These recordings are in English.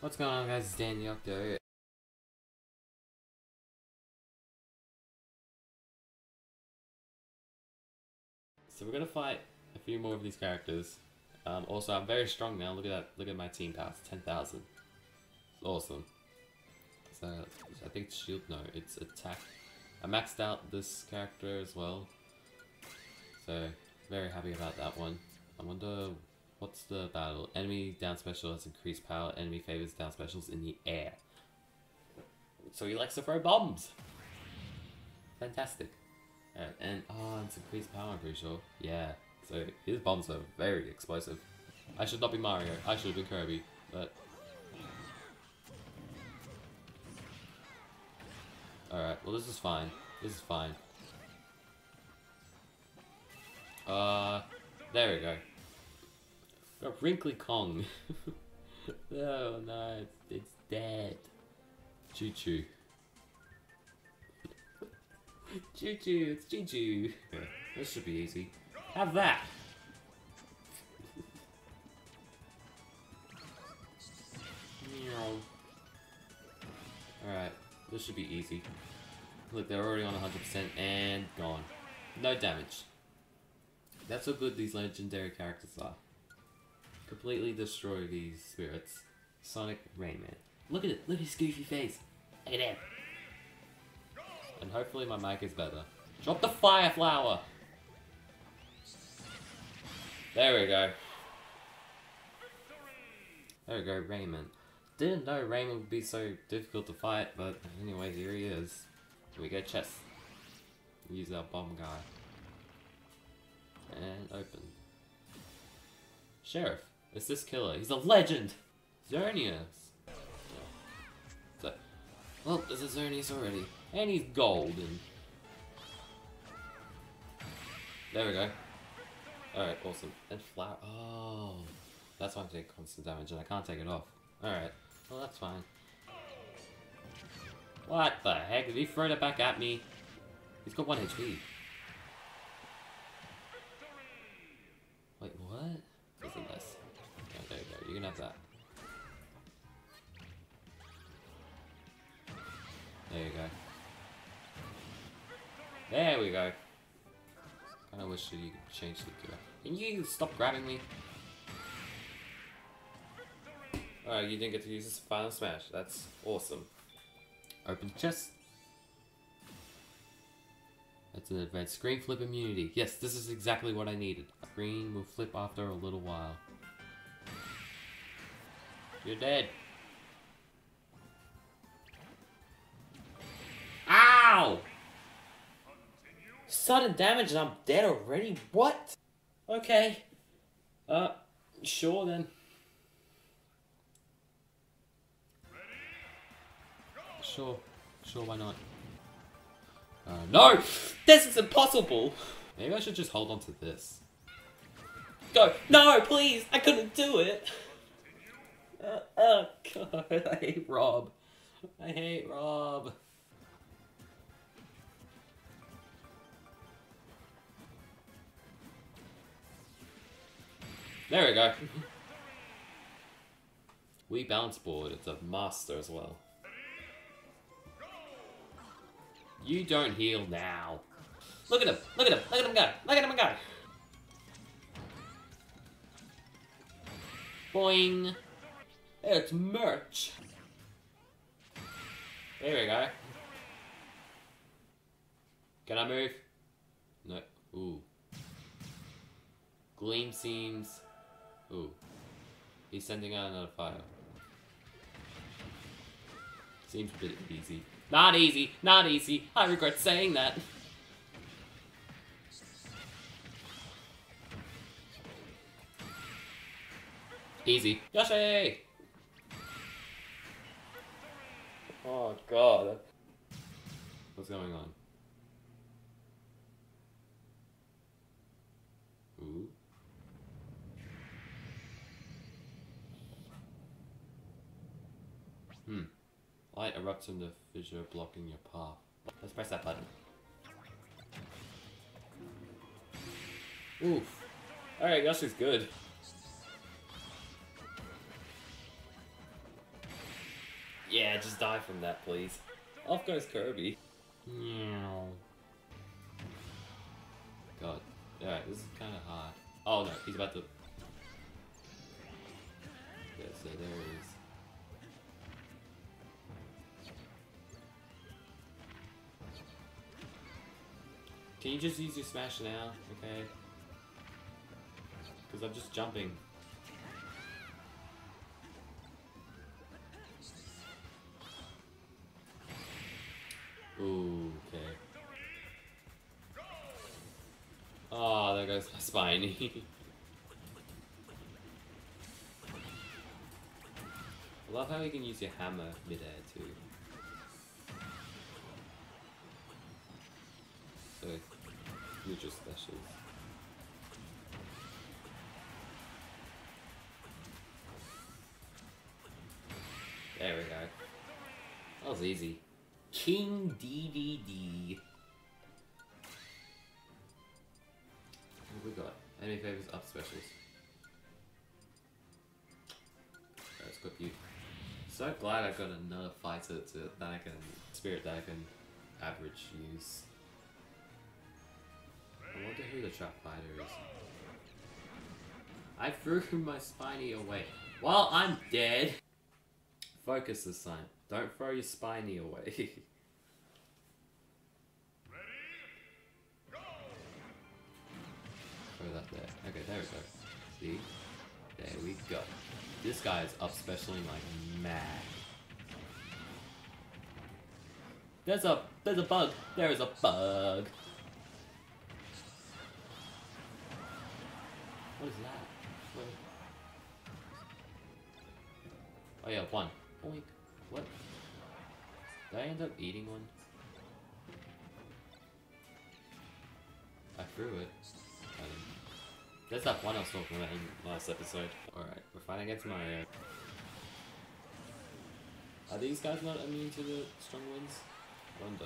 What's going on guys, it's Dan Yocto. So we're gonna fight a few more of these characters. Um, also, I'm very strong now. Look at that. Look at my team power. It's 10,000. Awesome. So, I think it's shield. No, it's attack. I maxed out this character as well. So, very happy about that one. I wonder what's the battle. Enemy down special has increased power. Enemy favors down specials in the air. So he likes to throw bombs. Fantastic. And oh, it's increased power, I'm pretty sure. Yeah. So his bombs are very explosive. I should not be Mario. I should have been Kirby, but Alright, well this is fine. This is fine. Uh, there we go. A wrinkly Kong. oh no, it's, it's dead. Choo choo. choo choo, it's choo choo. Yeah, this should be easy. Have that. Alright, this should be easy. Look, they're already on 100% and gone. No damage. That's how good these legendary characters are. Completely destroy these spirits. Sonic Rayman. Look at it, look at his goofy face. Look at him. And hopefully my mic is better. Drop the fire flower! There we go. There we go, Rayman. Didn't know Rayman would be so difficult to fight, but anyway, here he is. Here we go, chest. Use our bomb guy. And open. Sheriff, it's this killer. He's a legend! Xerneas! So, well, there's a Xerneas already. And he's golden. There we go. Alright, awesome. And flower. Oh, that's why I'm taking constant damage and I can't take it off. Alright, well that's fine. What the heck? Did he throw that back at me? He's got 1 HP. Change the gear. Can you stop grabbing me? Alright, you didn't get to use this final smash. That's awesome. Open chest. That's an advanced screen flip immunity. Yes, this is exactly what I needed. Screen will flip after a little while. You're dead. Ow! Sudden damage and I'm dead already? What? Okay. Uh, sure then. Sure. Sure, why not? Uh, no! This is impossible! Maybe I should just hold on to this. Go! No, please! I couldn't do it! Uh, oh, God. I hate Rob. I hate Rob. There we go. Wii Balance Board, it's a master as well. You don't heal now. Look at him, look at him, look at him go, look at him go. Boing. It's merch. There we go. Can I move? No. Ooh. Galeem seems Ooh. He's sending out another fire. Seems a bit easy. Not easy, not easy. I regret saying that. Easy. Yoshi! Oh god. What's going on? Ooh. Hmm. Light erupts in the fissure blocking your path. Let's press that button. Oof. Alright, Yoshi's good. Yeah, just die from that, please. Off goes Kirby. Meow. God. Alright, this is kind of hard. Oh no, he's about to... Yeah, so is. Can you just use your smash now, okay? Because I'm just jumping. Ooh, okay. Oh, there goes my spiny. I love how you can use your hammer midair too. Neutral specials. There we go. That was easy. King Dedede. What we got? Enemy favors up specials. Let's got you. So glad I got another fighter to that I can spirit that I can average use. I wonder who the trap fighter is. I threw my spiny away. While I'm dead. Focus this time. Don't throw your spiny away. Throw that there. Okay, there we go. See? There we go. This guy is up specialing like mad. There's a there's a bug. There is a bug. Oh yeah, one. Oink. What? Did I end up eating one? I threw it. I. That's that one I was talking about in last episode. Alright, we're fighting against my... Uh... Are these guys not immune to the strong winds? Wonder.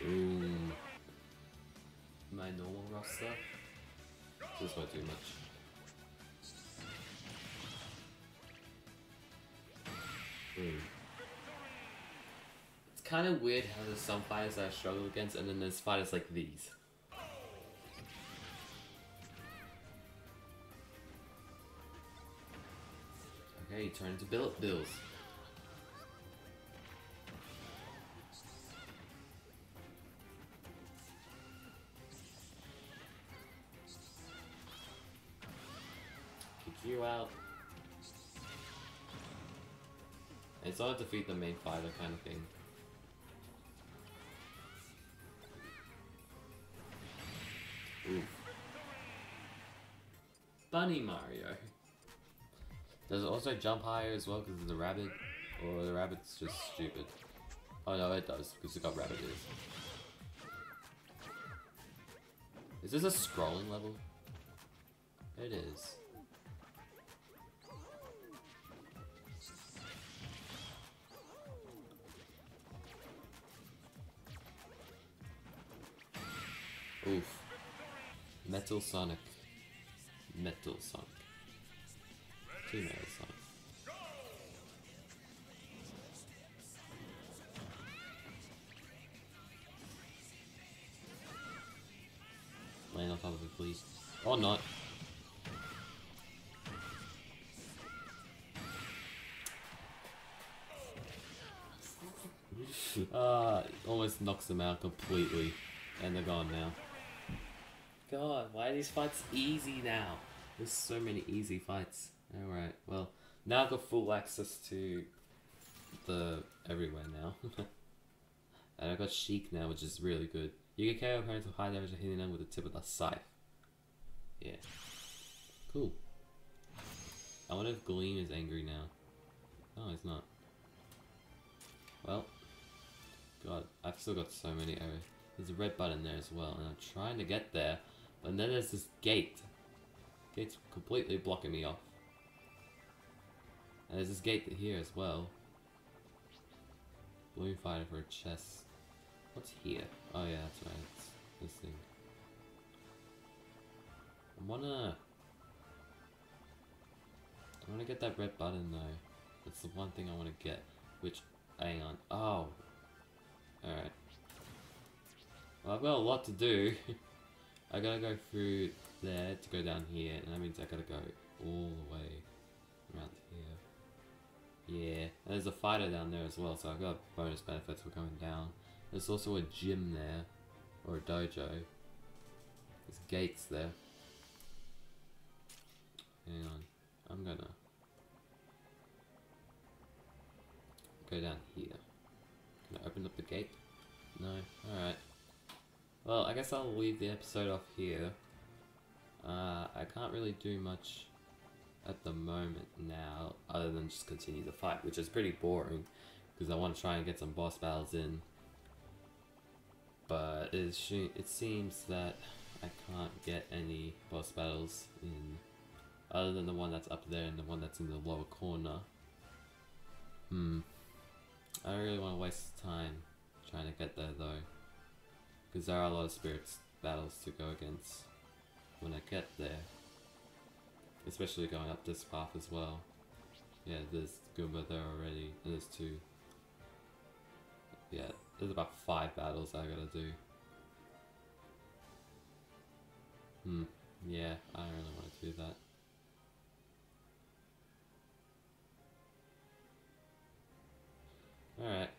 Boom. My normal roster? This won't do much. Boom. It's kind of weird how there's some fighters that I struggle against, and then there's fighters like these. Okay, turn into Bullet Bills. You out. It's all to defeat the main fighter kind of thing. Oof. Bunny Mario. Does it also jump higher as well because of the rabbit? Or the rabbit's just stupid? Oh no, it does, because it got rabbit ears. Is this a scrolling level? It is. Oof. Metal Sonic. Metal Sonic. Metal Sonic. Land on top of it, please. Or not. Ah, almost knocks them out completely. And they're gone now. God, why are these fights easy now? There's so many easy fights. Alright, well, now I've got full access to the everywhere now. and I've got Sheik now, which is really good. You can KO opponents with high damage and hitting them with the tip of the scythe. Yeah. Cool. I wonder if Galeem is angry now. No, he's not. Well. God, I've still got so many arrows. There's a red button there as well, and I'm trying to get there, but then there's this gate. Gate's completely blocking me off. And there's this gate here as well. Balloon fighter for a chest. What's here? Oh yeah, that's right. It's this thing. I wanna. I want to get that red button though. That's the one thing I want to get. Which, hang on. Oh. Alright. Well, I've got a lot to do. I gotta go through there to go down here, and that means I gotta go all the way around here. Yeah, and there's a fighter down there as well, so I've got bonus benefits for going down. There's also a gym there, or a dojo. There's gates there. Hang on, I'm gonna go down here. Can I open up the gate? No? Well, I guess I'll leave the episode off here. Uh, I can't really do much at the moment now, other than just continue the fight, which is pretty boring, because I want to try and get some boss battles in. But it, it seems that I can't get any boss battles in, other than the one that's up there and the one that's in the lower corner. Hmm. I don't really want to waste time trying to get there though. Because there are a lot of spirits battles to go against when I get there. Especially going up this path as well. Yeah, there's Goomba there already, and there's two. Yeah, there's about five battles I gotta do. Hmm, yeah, I don't really want to do that. Alright.